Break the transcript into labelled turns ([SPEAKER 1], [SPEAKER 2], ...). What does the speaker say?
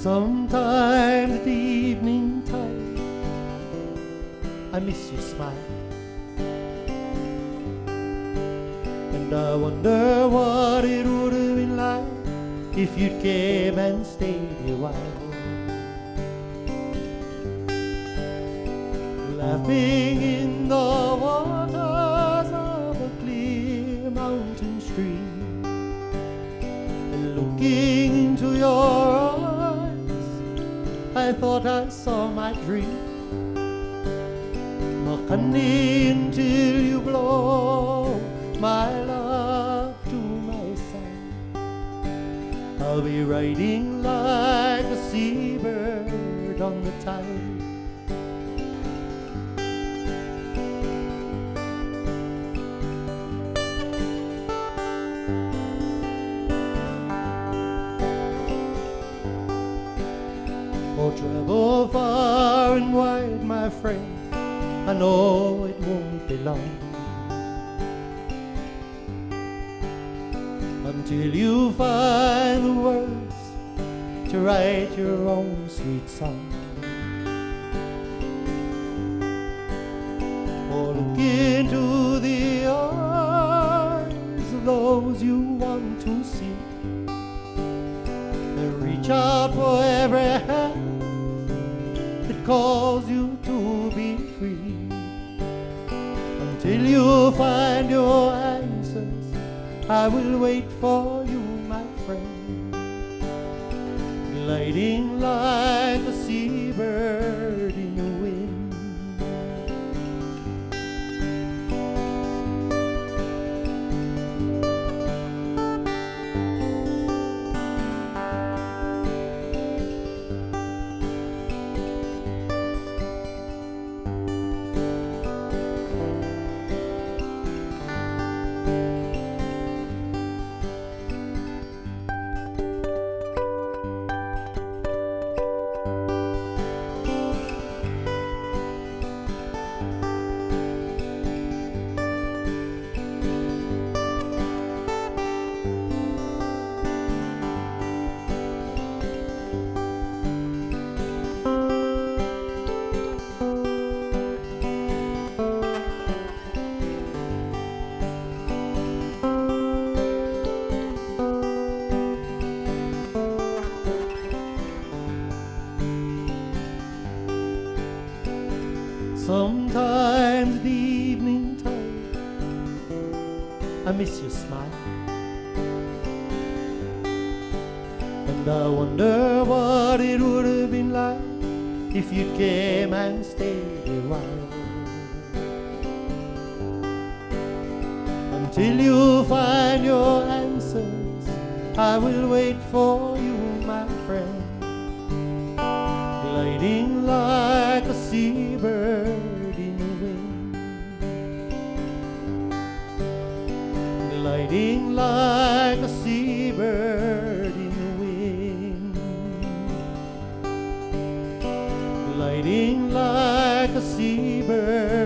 [SPEAKER 1] Sometimes at the evening time, I miss your smile. And I wonder what it would have been like if you'd came and stayed a while. Laughing in the waters I thought I saw my dream. Honey until you blow my love to my side. I'll be riding like a seabird on the tide. Travel far and wide, my friend. I know it won't be long until you find the words to write your own sweet song. Oh, look into the eyes of those you want to see and reach out for every hand calls you to be free until you find your answers. I will wait for you, my friend, gliding like Sometimes the evening time, I miss your smile. And I wonder what it would have been like if you came and stayed a while. Until you find your answers, I will wait for you, my friend gliding like a seabird gliding like a seabird in the wind, gliding like a seabird.